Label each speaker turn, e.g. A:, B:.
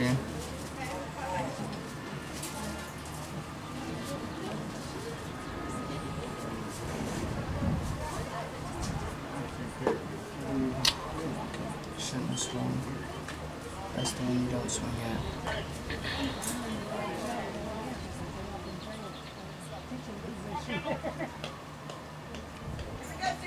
A: Okay. Shouldn't swing. swung. That's the one you don't swing at. Here we go,